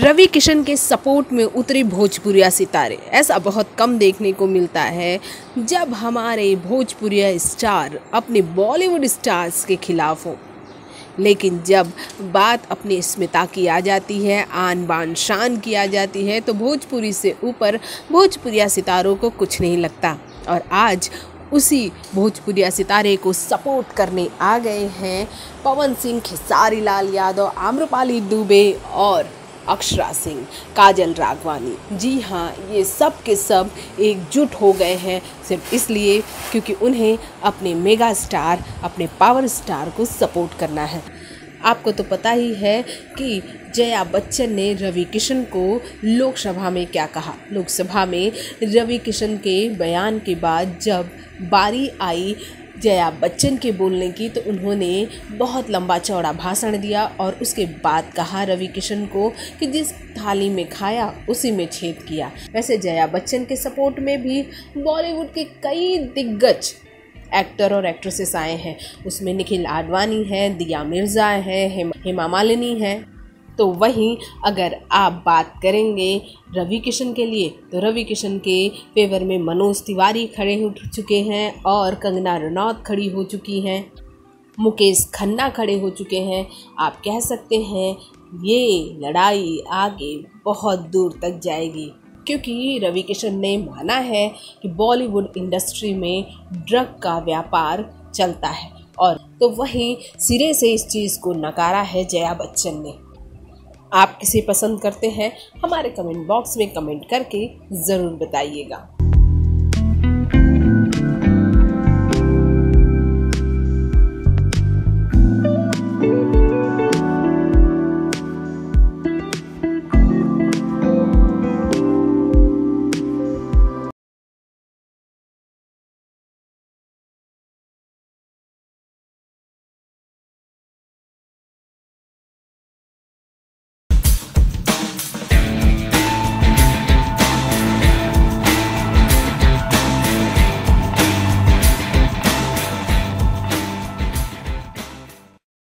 रवि किशन के सपोर्ट में उतरी भोजपुरिया सितारे। ऐसा बहुत कम देखने को मिलता है जब हमारे भोजपुरिया स्टार अपने बॉलीवुड स्टार्स के खिलाफ हो। लेकिन जब बात अपनी स्मिता की आ जाती है, आन बान शान की आ जाती है तो भोजपुरी से ऊपर भोजपुरिया सितारों को कुछ नहीं लगता। और आज उसी भोजपुरिया सितारे को सपोर्ट करने आ गए हैं पवन सिंह खेसारी लाल यादव, आम्रपाली दुबे और अक्षरा सिंह, काजल राघवानी। जी हाँ ये सब के सब एकजुट हो गए हैं सिर्फ़ इसलिए क्योंकि उन्हें अपने मेगा स्टार, अपने पावर स्टार को सपोर्ट करना है। आपको तो पता ही है कि जया बच्चन ने रवि किशन को लोकसभा में क्या कहा? लोकसभा में रवि किशन के बयान के बाद जब बारी आई जया बच्चन के बोलने की तो उन्होंने बहुत लंबा चौड़ा भाषण दिया और उसके बाद कहा रवि किशन को कि जिस थाली में खाया, उसी में छेद किया। वैसे जया बच्चन के सपोर्ट में भी बॉलीवुड के कई दिग्गज एक्टर और एक्ट्रेसेस आए हैं। उसमें निखिल आडवाणी हैं, दिया मिर्ज़ा हैं हेमा मालिनी है। तो वहीं अगर आप बात करेंगे रवि किशन के लिए तो रवि किशन के फेवर में मनोज तिवारी खड़े हो चुके हैं और कंगना रनौत खड़ी हो चुकी हैं। मुकेश खन्ना खड़े हो चुके हैं। आप कह सकते हैं, ये लड़ाई आगे बहुत दूर तक जाएगी, क्योंकि रवि किशन ने माना है कि बॉलीवुड इंडस्ट्री में ड्रग का व्यापार चलता है। और तो वहीं सिरे से इस चीज़ को नकारा है जया बच्चन ने। आप किसे पसंद करते हैं हमारे कमेंट बॉक्स में कमेंट करके ज़रूर बताइएगा।